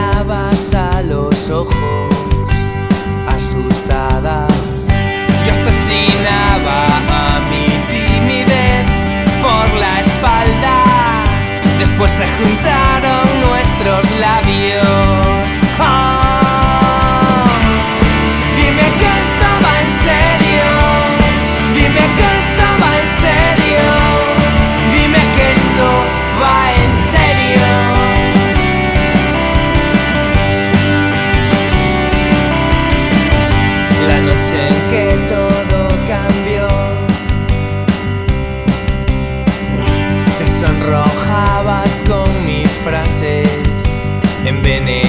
mirabas a los ojos, asustada. Yo asesinaba a mi timidez por la espalda. Después se juntaba. con mis frases envenenadas.